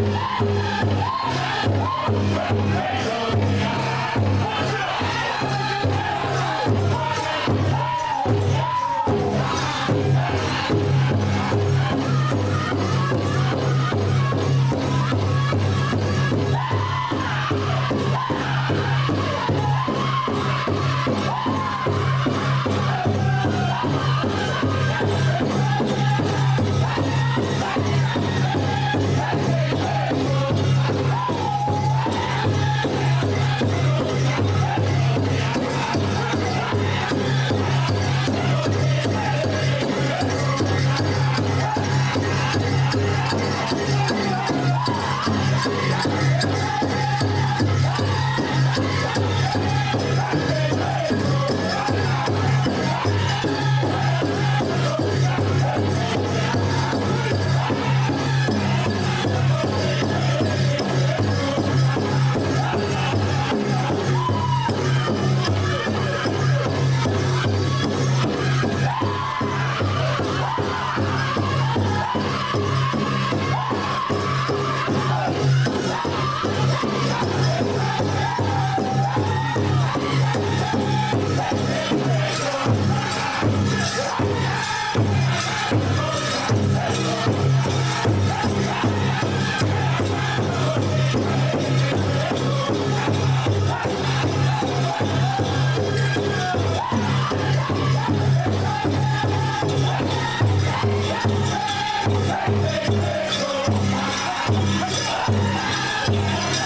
Let's go! Yeah.